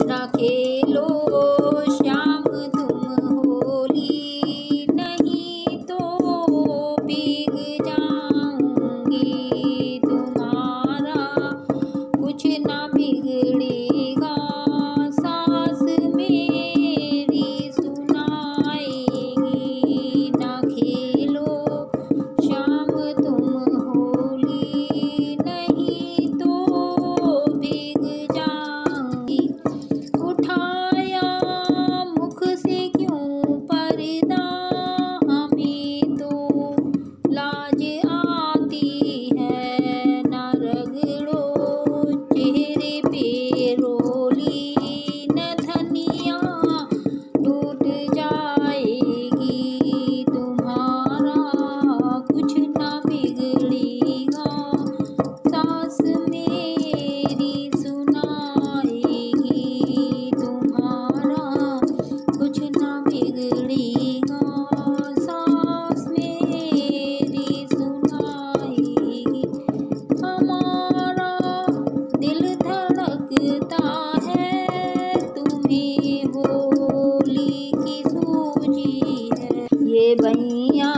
न खेलो श्याम तुम भैया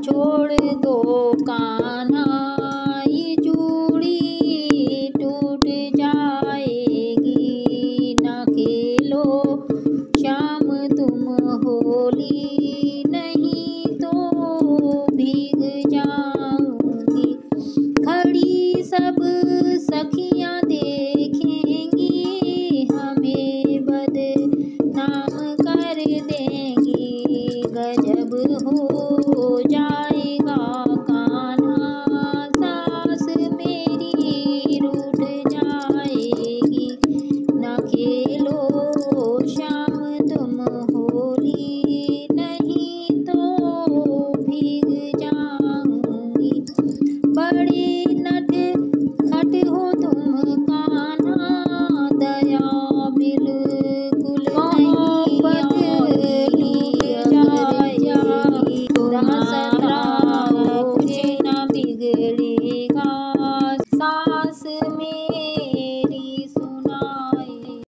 छोड़ दो काना ये चूड़ी टूट जाएगी। ना खेलो शाम तुम होली।